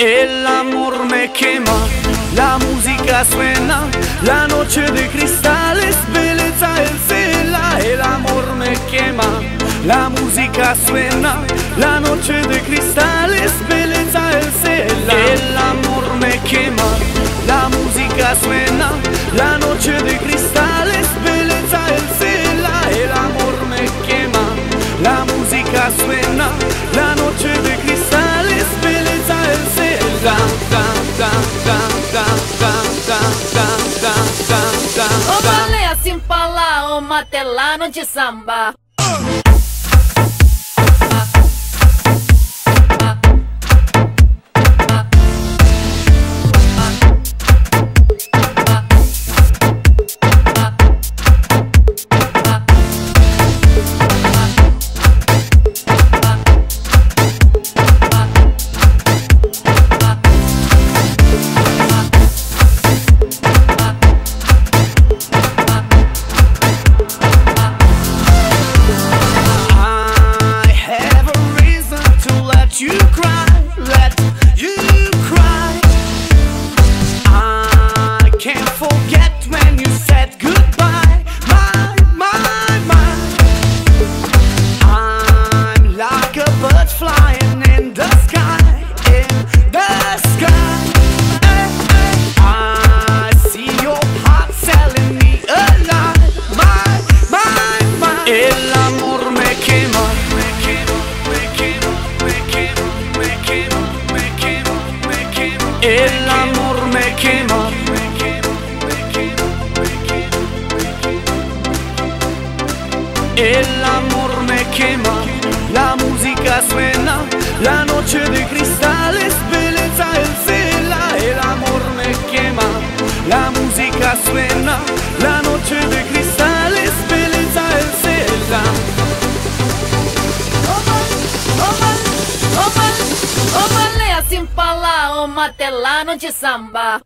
El amor me quema, la música suena, la noche de cristales, belleza el cela. El amor me quema, la música suena, la noche de cristales, belleza el cela. El amor me quema, la música suena, la até lá no de samba. Uh! El amor me quema, la música suena, la noche de cristales, belleza el cela. El amor me quema, la música suena, la noche de cristales, belleza el cela. Ô baleia assim falar, ô matelano de samba.